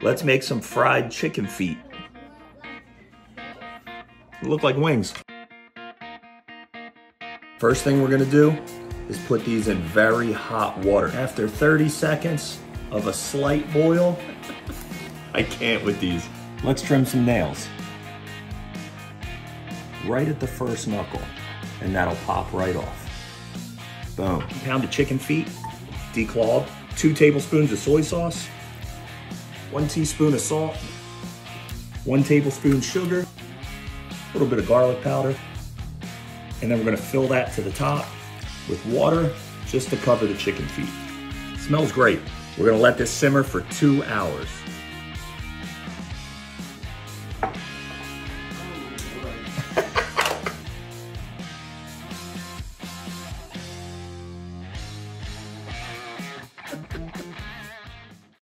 Let's make some fried chicken feet. They look like wings. First thing we're gonna do is put these in very hot water. After 30 seconds of a slight boil, I can't with these. Let's trim some nails. Right at the first knuckle, and that'll pop right off. Boom. Pound of chicken feet, declawed. Two tablespoons of soy sauce, one teaspoon of salt, one tablespoon sugar, a little bit of garlic powder, and then we're gonna fill that to the top with water just to cover the chicken feet. smells great. We're gonna let this simmer for two hours.